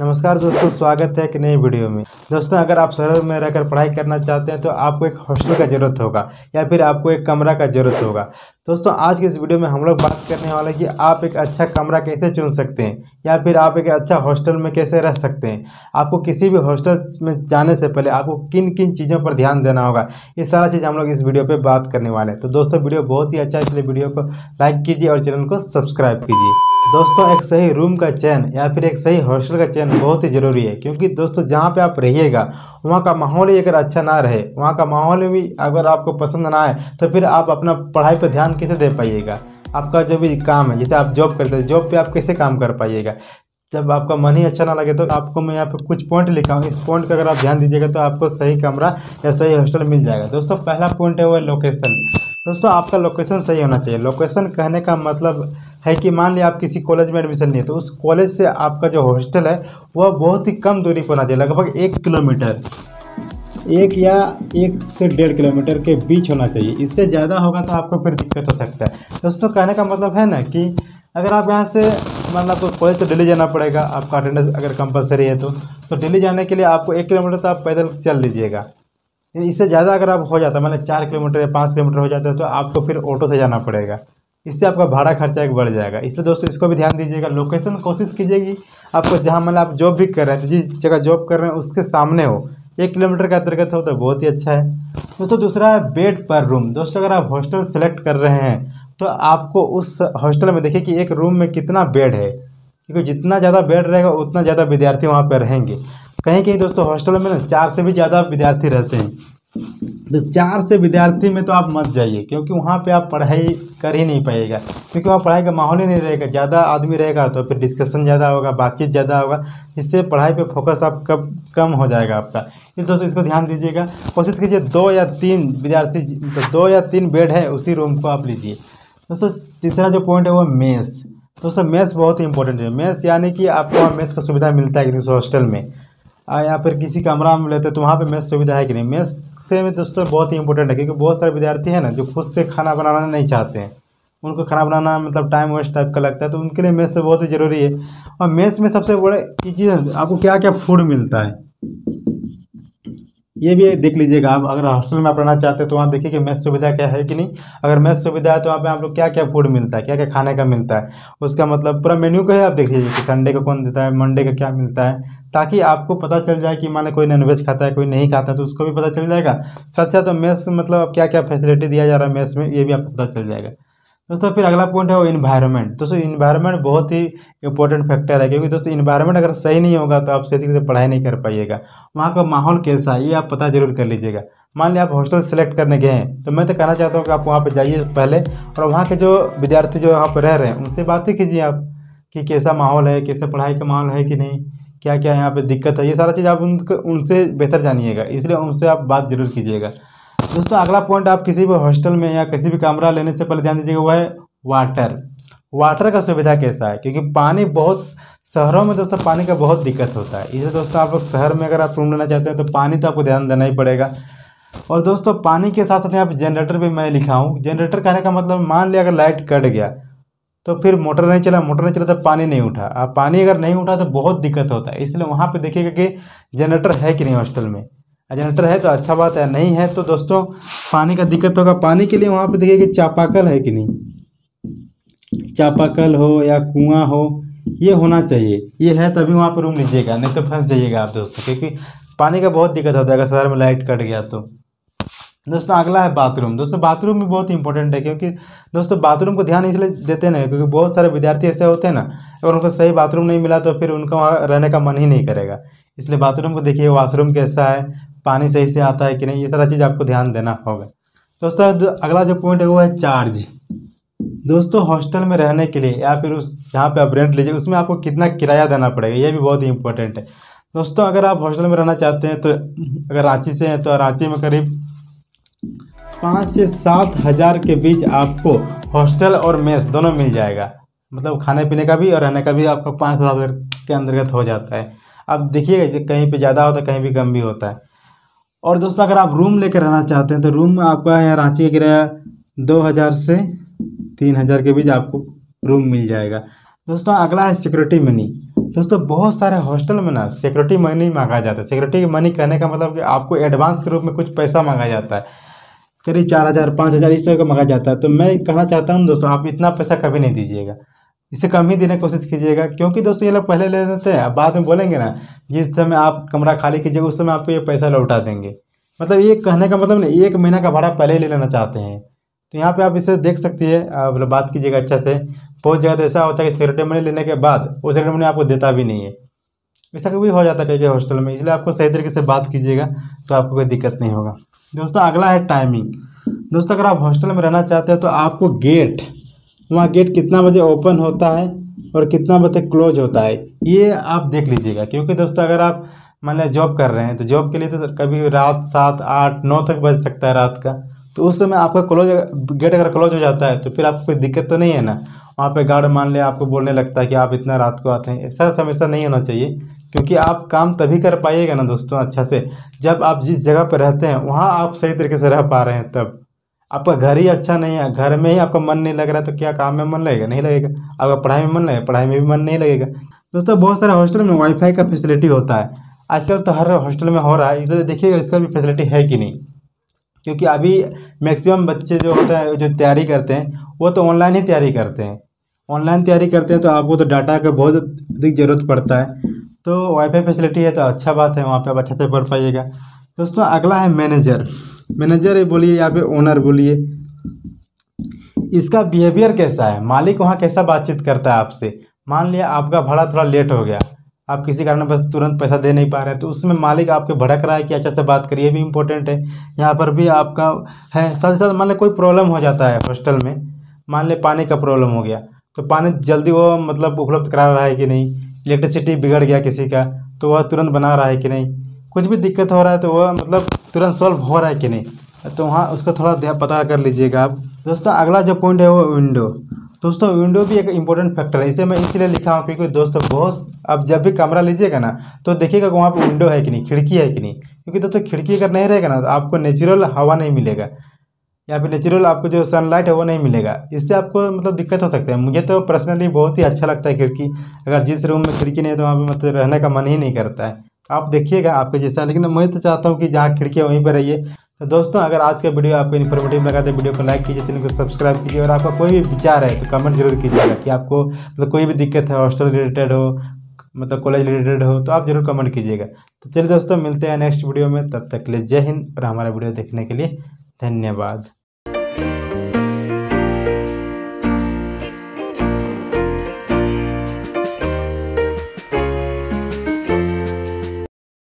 नमस्कार दोस्तों, स्वागत है एक नई वीडियो में। दोस्तों, अगर आप शहर में रहकर पढ़ाई करना चाहते हैं तो आपको एक हॉस्टल का ज़रूरत होगा, या फिर आपको एक कमरा का ज़रूरत होगा। दोस्तों, आज के इस वीडियो में हम लोग बात करने वाले कि आप एक अच्छा कमरा कैसे चुन सकते हैं, या फिर आप एक अच्छा हॉस्टल में कैसे रह सकते हैं। आपको किसी भी हॉस्टल में जाने से पहले आपको किन किन चीज़ों पर ध्यान देना होगा, ये सारा चीज़ हम लोग इस वीडियो पर बात करने वाले हैं। तो दोस्तों, वीडियो बहुत ही अच्छा है, इसलिए वीडियो को लाइक कीजिए और चैनल को सब्सक्राइब कीजिए। दोस्तों, एक सही रूम का चयन या फिर एक सही हॉस्टल का चयन बहुत ही ज़रूरी है, क्योंकि दोस्तों, जहाँ पे आप रहिएगा, वहाँ का माहौल ही अगर अच्छा ना रहे, वहाँ का माहौल भी अगर आपको पसंद ना आए तो फिर आप अपना पढ़ाई पर ध्यान कैसे दे पाइएगा? आपका जो भी काम है, जैसे आप जॉब करते हैं जॉब पे आप कैसे काम कर पाइएगा? जब आपका मन ही अच्छा ना लगे तो आपको मैं यहाँ पे कुछ पॉइंट लिखा हूँ, इस पॉइंट का अगर आप ध्यान दीजिएगा तो आपको सही कमरा या सही हॉस्टल मिल जाएगा। दोस्तों, पहला पॉइंट है वो लोकेशन दोस्तों, आपका लोकेशन सही होना चाहिए। लोकेशन कहने का मतलब है कि मान लिया आप किसी कॉलेज में एडमिशन लिए तो उस कॉलेज से आपका जो हॉस्टल है, वह बहुत ही कम दूरी पर होना चाहिए, लगभग एक किलोमीटर। एक या एक से डेढ़ किलोमीटर के बीच होना चाहिए। इससे ज़्यादा होगा तो आपको फिर दिक्कत हो सकता है। दोस्तों, कहने का मतलब है ना कि अगर आप यहाँ से, मान आपको कॉलेज तो डेली जाना पड़ेगा, आपका अटेंडेंस अगर कंपलसरी है तो तो डेली जाने के लिए आपको एक किलोमीटर तो आप पैदल चल लीजिएगा। इससे ज़्यादा अगर आप हो जाता है मतलब चार किलोमीटर या पाँच किलोमीटर हो जाता है तो आपको फिर ऑटो से जाना पड़ेगा। इससे आपका भाड़ा खर्चा एक बढ़ जाएगा। इसलिए दोस्तों, इसको भी ध्यान दीजिएगा। लोकेशन कोशिश कीजिएगी। आपको जहाँ मतलब आप जॉब भी कर रहे हैं तो जिस जगह जॉब कर रहे हैं, उसके सामने हो। एक किलोमीटर के अंतर्गत हो तो बहुत ही अच्छा है। दोस्तों, दूसरा है बेड पर रूम दोस्तों, अगर आप हॉस्टल सेलेक्ट कर रहे हैं तो आपको उस हॉस्टल में देखिए कि एक रूम में कितना बेड है। क्योंकि जितना ज़्यादा बेड रहेगा, उतना ज़्यादा विद्यार्थी वहाँ पर रहेंगे। कहीं कहीं दोस्तों हॉस्टल में ना चार से भी ज़्यादा विद्यार्थी रहते हैं। तो चार से विद्यार्थी में तो आप मत जाइए, क्योंकि वहाँ पे आप पढ़ाई कर ही नहीं पाएगा। क्योंकि वहाँ पढ़ाई का माहौल ही नहीं रहेगा। ज़्यादा आदमी रहेगा तो फिर डिस्कशन ज़्यादा होगा, बातचीत ज़्यादा होगा, इससे पढ़ाई पे फोकस आप कब, कम हो जाएगा आपका। इस दोस्तों, इसको ध्यान दीजिएगा। कोशिश कीजिए, दो या तीन विद्यार्थी तो दो या तीन बेड है, उसी रूम को आप लीजिए। दोस्तों, तीसरा जो पॉइंट है वो मेस दोस्तों मेस बहुत ही इंपॉर्टेंट है। मेस यानी कि आपको मेस का सुविधा मिलता है हॉस्टल में। या फिर किसी कमरा में लेते हैं तो वहाँ पे मेस सुविधा है कि नहीं? मेस से में दोस्तों बहुत ही इंपॉर्टेंट है, क्योंकि बहुत सारे विद्यार्थी हैं ना, जो खुद से खाना बनाना नहीं चाहते हैं। उनको खाना बनाना मतलब टाइम वेस्ट टाइप का लगता है तो उनके लिए मेस तो बहुत ही ज़रूरी है। और मेस में सबसे बड़े चीज़ आपको क्या क्या फ़ूड मिलता है? ये भी देख लीजिएगा, आप अगर हॉस्टल में आप रहना चाहते हैं तो वहाँ देखिए कि मेस सुविधा क्या है कि नहीं। अगर मेस सुविधा है तो वहाँ पे आप लोग क्या क्या फ़ूड मिलता है क्या क्या खाने का मिलता है, उसका मतलब पूरा मेन्यू का है आप देख लीजिए कि संडे का कौन देता है मंडे का क्या मिलता है, ताकि आपको पता चल जाए कि माने कोई नॉनवेज खाता है, कोई नहीं खाता है तो उसको भी पता चल जाएगा। सच है तो मेस मतलब क्या क्या फैसिलिटी दिया जा रहा है मेस में, ये भी आपको पता चल जाएगा। दोस्तों, फिर अगला पॉइंट है वो इन्वायरमेंट दोस्तों इन्वायरमेंट बहुत ही इंपॉर्टेंट फैक्टर है, क्योंकि दोस्तों इन्वायरमेंट अगर सही नहीं होगा तो आप सही तरीके से पढ़ाई नहीं कर पाइएगा। वहाँ का माहौल कैसा है, ये आप पता ज़रूर कर लीजिएगा। मान लिया आप हॉस्टल सेलेक्ट करने गए हैं तो मैं तो कहना चाहता हूँ कि आप वहाँ पर जाइए पहले, और वहाँ के जो विद्यार्थी जो वहाँ पर रह रहे हैं, उनसे बात कीजिए आप, कि कैसा माहौल है, कैसे पढ़ाई का माहौल है कि नहीं क्या क्या यहाँ पे दिक्कत है, ये सारा चीज़ आप उनसे बेहतर जानिएगा, इसलिए उनसे आप बात ज़रूर कीजिएगा। दोस्तों, अगला पॉइंट आप किसी भी हॉस्टल में या किसी भी कमरा लेने से पहले ध्यान दीजिएगा वो है वाटर वाटर का सुविधा कैसा है? क्योंकि पानी बहुत, शहरों में दोस्तों पानी का बहुत दिक्कत होता है। इसलिए दोस्तों आप लोग शहर में अगर आप रूम लेना चाहते हैं तो पानी तो आपको ध्यान देना ही पड़ेगा। और दोस्तों, पानी के साथ साथ यहाँ पर जनरेटर भी मैं लिखा हूँ। जनरेटर कहने का मतलब मान लिया अगर लाइट कट गया तो फिर मोटर नहीं चला। मोटर नहीं चला तो पानी नहीं उठा। अब पानी अगर नहीं उठा तो बहुत दिक्कत होता है। इसलिए वहाँ पर देखिएगा कि जनरेटर है कि नहीं हॉस्टल में। जनरेटर है तो अच्छा बात है, नहीं है तो दोस्तों, पानी का दिक्कत होगा। पानी के लिए वहाँ पे देखिए कि चापाकल है कि नहीं। चापाकल हो या कुआँ हो, ये होना चाहिए। ये है तभी वहाँ पर रूम लीजिएगा, नहीं तो फंस जाइएगा आप दोस्तों, क्योंकि पानी का बहुत दिक्कत होता है, अगर शहर में लाइट कट गया तो। दोस्तों, अगला है बाथरूम। दोस्तों, बाथरूम भी बहुत इंपॉर्टेंट है, क्योंकि दोस्तों, बाथरूम को ध्यान इसलिए देते हैं क्योंकि बहुत सारे विद्यार्थी ऐसे होते हैं ना, अगर उनको सही बाथरूम नहीं मिला तो फिर उनका वहाँ रहने का मन ही नहीं करेगा। इसलिए बाथरूम को देखिए, वाशरूम कैसा है पानी सही से आता है कि नहीं, ये सारा चीज़ आपको ध्यान देना होगा। दोस्तों, जो अगला जो पॉइंट है वो है चार्ज दोस्तों हॉस्टल में रहने के लिए या फिर उस जहाँ पे आप रेंट लीजिए, उसमें आपको कितना किराया देना पड़ेगा, ये भी बहुत ही इंपॉर्टेंट है। दोस्तों, अगर आप हॉस्टल में रहना चाहते हैं तो अगर रांची से हैं तो रांची में करीब पाँच से सात हज़ार के बीच आपको हॉस्टल और मेस दोनों मिल जाएगा। मतलब खाने पीने का भी और रहने का भी आपका पाँच हज़ार के अंतर्गत हो जाता है। अब देखिएगा कहीं पे ज़्यादा होता है कहीं भी कम भी होता है। और दोस्तों, अगर आप रूम लेकर रहना चाहते हैं तो रूम आपका यहाँ रांची का किराया दो हज़ार से तीन हज़ार के बीच आपको रूम मिल जाएगा। दोस्तों, अगला है सिक्योरिटी मनी दोस्तों, बहुत सारे हॉस्टल में ना सिक्योरिटी मनी मांगा जाता है। सिक्योरिटी मनी कहने का मतलब कि आपको एडवांस के रूप में कुछ पैसा मांगा जाता है। करीब चार हज़ार, पाँच हज़ार इस तरह का मांगा जाता है। तो मैं कहना चाहता हूँ, दोस्तों, आप इतना पैसा कभी नहीं दीजिएगा। इससे कम ही देने की कोशिश कीजिएगा, क्योंकि दोस्तों ये लोग पहले ले लेते हैं बाद में बोलेंगे ना, जिस समय आप कमरा खाली कीजिएगा, उस समय आपको ये पैसा लौटा देंगे। मतलब ये कहने का मतलब नहीं, एक महीना का भाड़ा पहले ही ले लेना चाहते हैं। तो यहाँ पे आप इसे देख सकती है मतलब बात कीजिएगा अच्छा से। बहुत जगह तो ऐसा होता है कि सिक्योरिटी मनी लेने के बाद, वो सिक्योरिटी मनी आपको देता भी नहीं है। ऐसा कभी हो जाता है कई हॉस्टल में, इसलिए आपको सही तरीके से बात कीजिएगा तो आपको कोई दिक्कत नहीं होगा। दोस्तों, अगला है टाइमिंग दोस्तों, अगर आप हॉस्टल में रहना चाहते हैं तो आपको गेट वहाँ गेट कितना बजे ओपन होता है और कितना बजे क्लोज होता है, ये आप देख लीजिएगा। क्योंकि दोस्तों, अगर आप मान लिया जॉब कर रहे हैं तो जॉब के लिए तो कभी रात सात, आठ, नौ तक बज सकता है रात का। तो उस समय आपका क्लोज गेट अगर क्लोज हो जाता है तो फिर आपको कोई दिक्कत तो नहीं है ना? वहाँ पे गार्ड मान लिया, आपको बोलने लगता है कि आप इतना रात को आते हैं। ऐसा समस्या नहीं होना चाहिए, क्योंकि आप काम तभी कर पाइएगा ना दोस्तों अच्छा से। जब आप जिस जगह पर रहते हैं, वहाँ आप सही तरीके से रह पा रहे हैं तब। आपका घर ही अच्छा नहीं है। घर में ही आपका मन नहीं लग रहा तो क्या काम में मन लगेगा? नहीं लगेगा। आपका पढ़ाई में मन लगेगा? पढ़ाई में भी मन नहीं लगेगा। दोस्तों, बहुत सारे हॉस्टल में वाईफाई का फैसिलिटी होता है। आजकल तो हर हॉस्टल में हो रहा है। इधर देखिएगा, इसका भी फैसिलिटी है कि नहीं? क्योंकि अभी मैक्सिमम बच्चे जो होते हैं, जो तैयारी करते हैं, वो तो ऑनलाइन ही तैयारी करते हैं। ऑनलाइन तैयारी करते हैं तो आपको तो डाटा का बहुत अधिक ज़रूरत पड़ता है। तो वाईफाई फैसिलिटी है तो अच्छा बात है। वहाँ पे आप अच्छे से पढ़ पाइएगा। दोस्तों, अगला है मैनेजर। मैनेजर बोलिए, या फिर ओनर बोलिए। इसका बिहेवियर कैसा है? मालिक वहाँ कैसा बातचीत करता है आपसे? मान लिया आपका भाड़ा थोड़ा लेट हो गया। आप किसी कारण बस तुरंत पैसा दे नहीं पा रहे हैं तो उसमें मालिक आपके भड़क रहा है कि अच्छा से बात करिए भी इम्पोर्टेंट है। यहाँ पर भी आपका है, साथ ही साथ मान लिया कोई प्रॉब्लम हो जाता है हॉस्टल में। मान लिया पानी का प्रॉब्लम हो गया तो पानी जल्दी वो मतलब उपलब्ध करा रहा है कि नहीं? इलेक्ट्रिसिटी बिगड़ गया किसी का तो वह तुरंत बना रहा है कि नहीं? कुछ भी दिक्कत हो रहा है तो वह मतलब तुरंत सॉल्व हो रहा है कि नहीं। तो वहाँ उसका थोड़ा पता कर लीजिएगा आप। दोस्तों, अगला जो पॉइंट है वो विंडो दोस्तों विंडो भी एक इम्पोर्टेंट फैक्टर है। इसे मैं इसलिए लिखा हूँ क्योंकि दोस्तों, बहुत अब जब भी कमरा लीजिएगा ना तो देखिएगा वहाँ पर विंडो है कि नहीं, खिड़की है कि नहीं। क्योंकि दोस्तों, खिड़की अगर नहीं रहेगा ना तो आपको नेचुरल हवा नहीं मिलेगा। या फिर नेचुरल आपको जो सनलाइट है वो नहीं मिलेगा। इससे आपको मतलब दिक्कत हो सकता है। मुझे तो पर्सनली बहुत ही अच्छा लगता है खिड़की। अगर जिस रूम में खिड़की नहीं है तो वहाँ पर मतलब रहने का मन ही नहीं करता है। आप देखिएगा आपके जैसा, लेकिन मैं तो चाहता हूँ कि जहाँ खिड़कियाँ वहीं पर रहिए। तो दोस्तों, अगर आज का वीडियो आपको इन्फॉर्मेटिव लगा तो वीडियो को लाइक कीजिए, चैनल को सब्सक्राइब कीजिए और आपका कोई भी विचार है तो कमेंट ज़रूर कीजिएगा कि आपको मतलब कोई भी दिक्कत है हॉस्टल रिलेटेड हो मतलब कॉलेज रिलेटेड हो तो आप ज़रूर कमेंट कीजिएगा। तो चलिए दोस्तों, मिलते हैं नेक्स्ट वीडियो में, तब तक के लिए जय हिंद और हमारा वीडियो देखने के लिए धन्यवाद।